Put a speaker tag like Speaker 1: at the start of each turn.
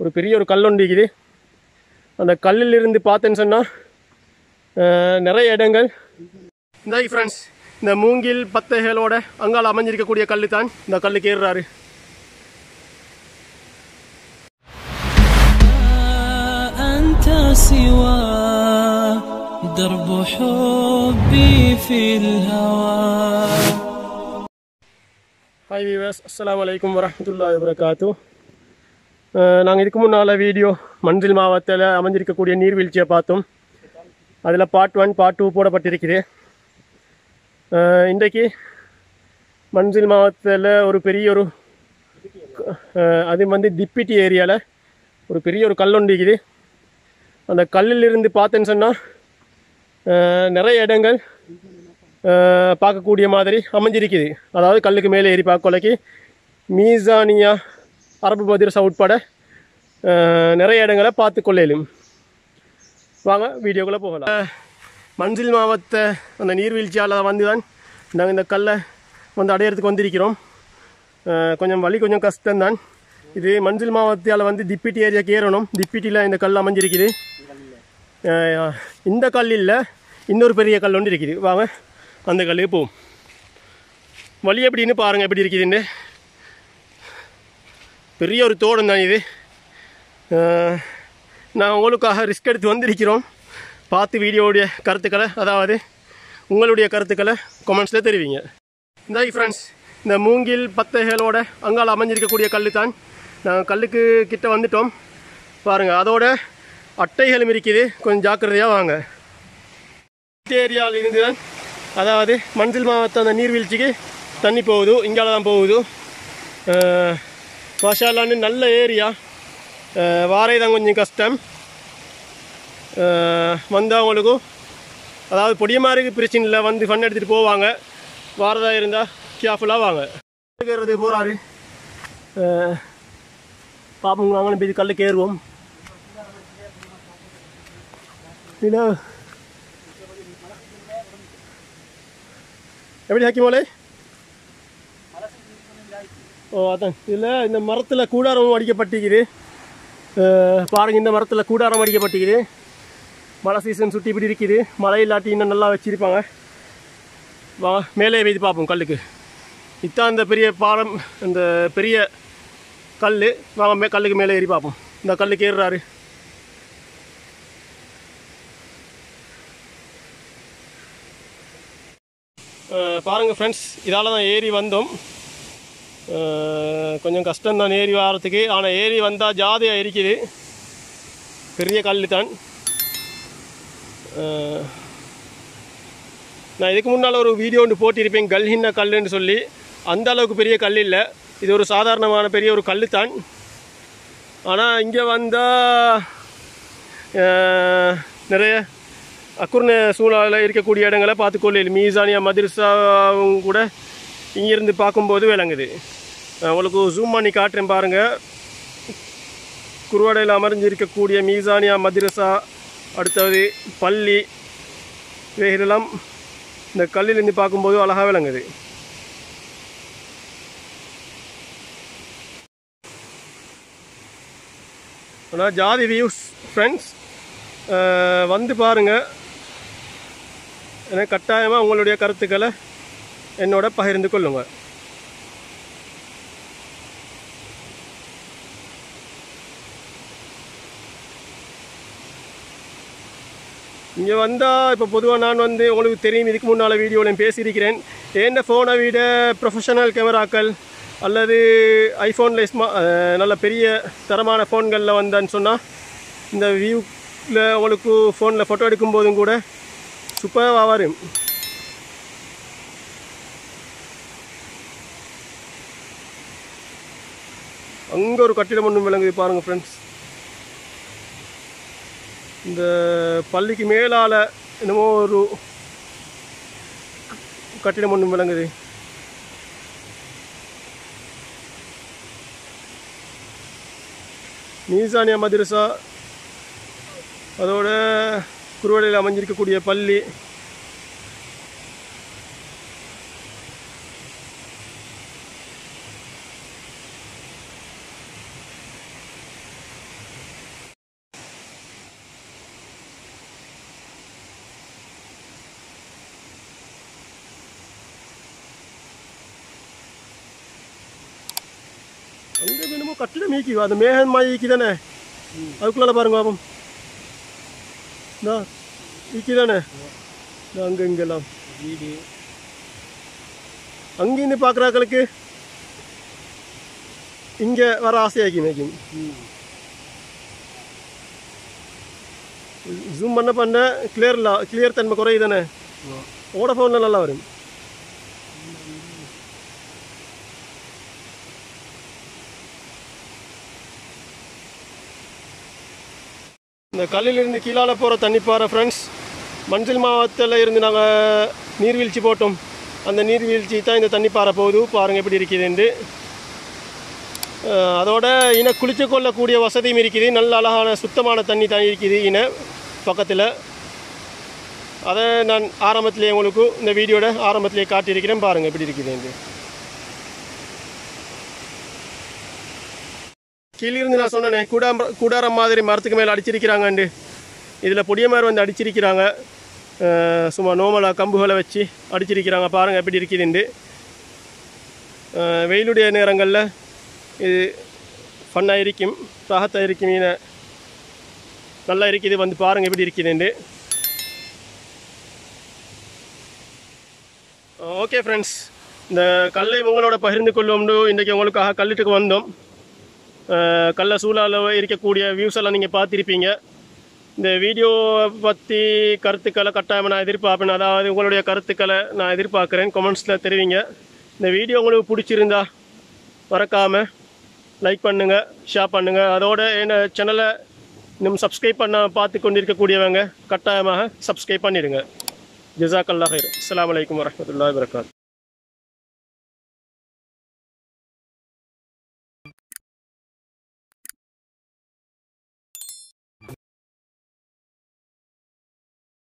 Speaker 1: ஒரு பெரிய ஒரு கல் ஒன்று இருக்குது அந்த கல்லில் இருந்து பார்த்தேன்னு சொன்னால் நிறைய இடங்கள் இந்த ஃப்ரெண்ட்ஸ் இந்த மூங்கில் பத்தைகளோட அங்கால அமைஞ்சிருக்கக்கூடிய கல் தான் இந்த கல்லுக்கு ஏறுறாரு
Speaker 2: أنت سوى درب حبي في الهوى
Speaker 1: ஹாய் வீவர்ஸ் அஸ்ஸலாமு அலைக்கும் வரஹ்மத்துல்லாஹி வபரகாத்து நாங்கள் இதுக்கு முன்னால் வீடியோ மஞ்சள் மாவட்டத்தில் அமைஞ்சிருக்கக்கூடிய நீர்வீழ்ச்சியை பார்த்தோம். அதில் பார்ட் ஒன் பார்ட் டூ போடப்பட்டிருக்குது. இன்றைக்கு மன்றில் மாவட்டத்தில் ஒரு பெரிய ஒரு அது வந்து திப்பிட்டி ஏரியாவில் ஒரு பெரிய ஒரு கல் ஒன்று இருக்குது அந்த கல்லில் இருந்து பார்த்தேன்னு சொன்னால் நிறைய இடங்கள் பார்க்கக்கூடிய மாதிரி அமைஞ்சிருக்குது. அதாவது கல்லுக்கு மேலே ஏறி பார்க்கொலைக்கு மீசானியா அரபு பதிரசா உட்பட நிறைய இடங்களை பார்த்து கொள்ளையிலும் வாங்க வீடியோக்குள்ளே போகலாம். மஞ்சில் மாவட்ட அந்த நீர்வீழ்ச்சியால் வந்து தான் நாங்கள் இந்த கல்லை வந்து அடையிறதுக்கு வந்திருக்கிறோம். கொஞ்சம் வழி கொஞ்சம் கஷ்டம்தான். இது மஞ்சில் மாவட்டத்தால் வந்து திப்பிட்டி ஏரியாக்கு ஏறணும். திப்பிட்டியில் இந்த கல் அமைஞ்சிருக்குது. இந்த கல் இல்லை இன்னொரு பெரிய கல் ஒன்று இருக்குது. வாங்க அந்த கல்லுக்கு போவோம். வழி எப்படின்னு பாருங்கள் எப்படி இருக்குதுன்னு. பெரிய ஒரு தோடம் தான் இது. நான் உங்களுக்காக ரிஸ்க் எடுத்து வந்திருக்கிறோம். பார்த்து வீடியோவுடைய கருத்துக்களை அதாவது உங்களுடைய கருத்துக்களை கமெண்ட்ஸில் தெரிவிங்க. இந்த ஃப்ரெண்ட்ஸ் இந்த மூங்கில் பத்தைகளோட அங்கால் அமைஞ்சிருக்கக்கூடிய கல் தான். நாங்கள் கல்லுக்கு கிட்ட வந்துட்டோம். பாருங்கள் அதோட அட்டைகளும் இருக்குது. கொஞ்சம் ஜாக்கிரதையாக வாங்க. ஏரியாவில் இருந்து தான் அதாவது மஞ்சள் மாவட்டம் அந்த நீர்வீழ்ச்சிக்கு தண்ணி போகுது இங்கால தான் போகுது அஹ், நல்ல ஏரியா வாரை தான் கொஞ்சம் கஷ்டம் வந்தவங்களுக்கும் அதாவது பொடியமாருக்கு பிரச்சனை இல்லை வந்து ஃபன் எடுத்துகிட்டு போவாங்க வாரதா இருந்தால் கேர்ஃபுல்லாக வாங்க இருக்கிறது போகிறாரு பாப்போம் வாங்கன்னு போய் கல்லுக்கு ஏறுவோம் இல்லை எப்படி ஹக்கிமோலே ஓ அதான். இதில் இந்த மரத்தில் கூடாரம் அடிக்கப்பட்டிருக்குது. பாருங்கள் இந்த மரத்தில் கூடாரம் அடிக்கப்பட்டிருக்குது. மழை சீசன் சுற்றி இப்படி இருக்குது. மழை இல்லாட்டி இன்னும் நல்லா வச்சுருப்பாங்க. வா மேலே வைத்து பார்ப்போம் கல்லுக்கு. இதான் இந்த பெரிய பாலம் இந்த பெரிய கல் வாங்க மே கல்லுக்கு மேலே ஏறி பார்ப்போம். இந்த கல்லுக்கு ஏறுறாரு. பாருங்கள் ஃப்ரெண்ட்ஸ் இதால் தான் ஏறி வந்தோம். கொஞ்சம் கஷ்டம் தான் ஏறி வர்றதுக்கு ஆனால் ஏறி வந்தால் ஜாதியாக இருக்குது பெரிய கல் தான் நான் இதுக்கு முன்னால் ஒரு வீடியோ ஒன்று போட்டிருப்பேன் கல்ஹின்ன கல்லுன்னு சொல்லி அந்த அளவுக்கு பெரிய கல் இல்லை இது ஒரு சாதாரணமான பெரிய ஒரு கல் தான் ஆனால் இங்கே வந்தால் நிறைய அக்குர்ண சூழலில் இருக்கக்கூடிய இடங்களை பார்த்துக்கொள்ளில் மீசானியா மதிர்சாவும் கூட இங்கிருந்து பார்க்கும்போது விளங்குது. உங்களுக்கு ஜூம் பண்ணி காட்டுறேன் பாருங்கள் குருவடையில் அமர்ந்திருக்கக்கூடிய மீசானியா மதிரசா அடுத்தது பள்ளி இவைகளெல்லாம் இந்த கல்லிலிருந்து பார்க்கும்போது அழகாக விளங்குது. ஆனால் ஜாதி வியூஸ் ஃப்ரெண்ட்ஸ் வந்து பாருங்கள் ஏன்னா கட்டாயமாக உங்களுடைய கருத்துக்களை என்னோட பகிர்ந்து கொள்ளுங்கள் இங்கே வந்தால் இப்போ பொதுவாக நான் வந்து உங்களுக்கு தெரியும் இதுக்கு முன்னால் வீடியோவில் பேசியிருக்கிறேன். என்ன ஃபோனை விட ப்ரொஃபஷனல் கேமராக்கள் அல்லது ஐஃபோனில் ஸ்மா நல்ல பெரிய தரமான ஃபோன்களில் வந்தான்னு சொன்னால் இந்த வியூவில் உங்களுக்கு ஃபோனில் ஃபோட்டோ எடுக்கும்போதும் கூட சூப்பராக வரும். அங்கே ஒரு கட்டிடம் ஒன்றும் விளங்குது பாருங்கள் ஃப்ரெண்ட்ஸ் இந்த பள்ளிக்கு மேலால் என்னமோ ஒரு கட்டிடம் ஒன்றும் விளங்குது. மீசானியா மதிரசா அதோட குருவடையில் அமைஞ்சிருக்கக்கூடிய பள்ளி. கட்டிடம் ஈக்கி அந்த மேகம் ஈக்கி தானே அதுக்குள்ளால பாருங்க இந்தா ஈக்கி தானே அங்கே இங்கெல்லாம்
Speaker 3: வீடு
Speaker 1: அங்கேருந்து பார்க்குறாக்களுக்கு இங்கே வர ஆசையாக்கி மேக்கிங் ஜூம் பண்ண பண்ண கிளியர் கிளியர் தன்மை குறையுதானே ஓட ஃபோனில் நல்லா வரும் இந்த கல்லிலிருந்து கீழால் போகிற தண்ணிப்பாறை ஃப்ரெண்ட்ஸ் மஞ்சள் மாவட்டத்தில் இருந்து நாங்கள் நீர்வீழ்ச்சி போட்டோம். அந்த நீர்வீழ்ச்சி தான் இந்த தண்ணிப்பாறை போகுது. பாருங்கள் எப்படி இருக்குதுண்டு அஹ் அதோட இன குளிச்சு கொள்ளக்கூடிய வசதியும் இருக்குது. நல்ல அழகான சுத்தமான தண்ணி தான் இருக்குது இன பக்கத்தில். அதை நான் ஆரம்பத்திலே உங்களுக்கு இந்த வீடியோட ஆரம்பத்திலே காட்டியிருக்கிறேன். பாருங்கள் எப்படி இருக்குதுண்டு கீழிருந்து நான் சொன்னேனே கூடாம் கூடாரம் மாதிரி மரத்துக்கு மேலே அடிச்சிருக்கிறாங்கண்டு. இதில் பொடிய மாதிரி வந்து அடிச்சிருக்கிறாங்க. சும்மா நோமலாக கம்புகளை வச்சு அடிச்சிருக்கிறாங்க. பாருங்கள் எப்படி இருக்குதுண்டு. வெயிலுடைய நேரங்களில் இது ஃபன்னாக இருக்கும் ராகத்தாக இருக்கும் மீனை நல்லா இருக்குது வந்து பாருங்கள் எப்படி இருக்குதுண்டு. ஓகே ஃப்ரெண்ட்ஸ் இந்த கல்லை உங்களோட பகிர்ந்து கொள்வோம்னு இன்றைக்கி உங்களுக்காக கல்லிட்டுக்கு வந்தோம். கள்ள சூழல இருக்கக்கூடிய வியூஸ் எல்லாம் நீங்கள் பார்த்துருப்பீங்க. இந்த வீடியோ பற்றி கருத்துக்களை கட்டாயம் நான் எதிர்பார்ப்பேன். அதாவது உங்களுடைய கருத்துக்களை நான் எதிர்பார்க்குறேன். கமெண்ட்ஸில் தெரிவிங்க. இந்த வீடியோ உங்களுக்கு பிடிச்சிருந்தா மறக்காமல் லைக் பண்ணுங்கள் ஷேர் பண்ணுங்கள் அதோட என்ன சேனலை இன்னும் சப்ஸ்கிரைப் பண்ண பார்த்து கொண்டிருக்கக்கூடியவங்க கட்டாயமாக சப்ஸ்கிரைப் பண்ணிடுங்க. ஜிசாக்கல்லா ஹைர் அஸ்லாம் வலைக்கம் வரமத்துல்லா வரகாத்